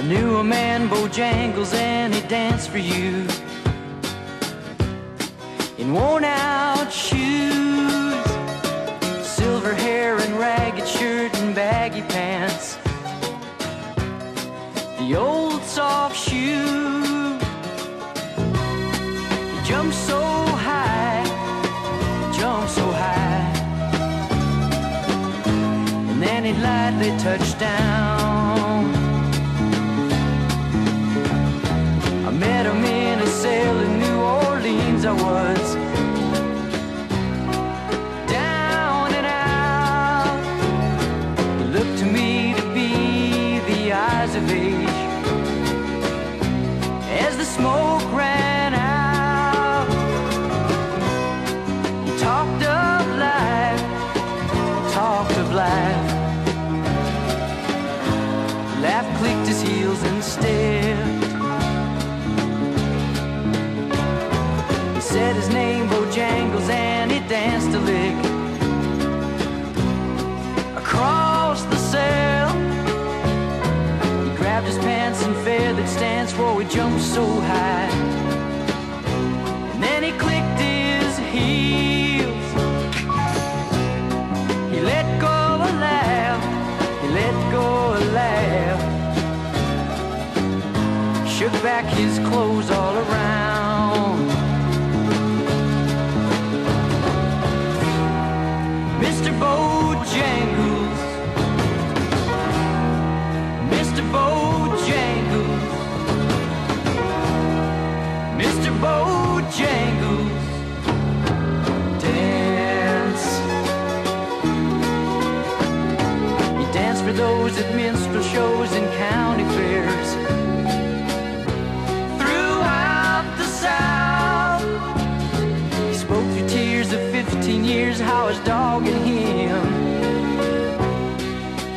I knew a man, Bojangles, and he danced for you in worn out shoes, silver hair and ragged shirt and baggy pants. The old soft shoe, he jumped so high, jumped so high, and then he lightly touched down. Of age. As the smoke ran out, he talked of life, talked of life. Laugh clicked his heels and stared. He said his name, Bojangles, and he danced stance, for he jumped so high. And then he clicked his heels. He let go a laugh. He let go a laugh. Shook back his clothes all around. Those at minstrel shows and county fairs. Throughout the South, he spoke through tears of 15 years how his dog and him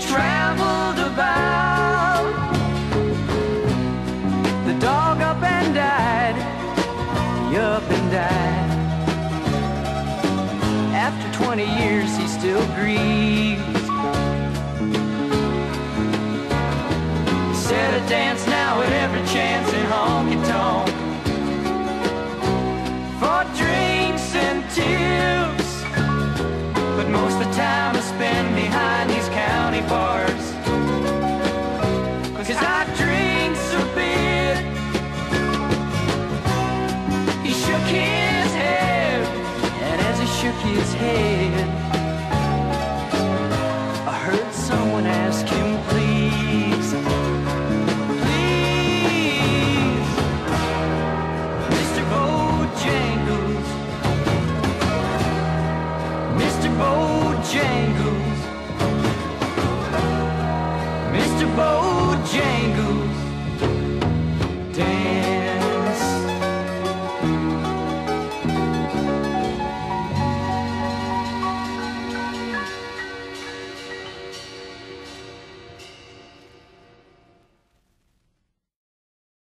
traveled about. The dog up and died, he up and died. After 20 years, he still grieves. Shook his head, I heard someone ask him, please, please, Mr. Bojangles. Mr. Bojangles, Mr. Bojangles,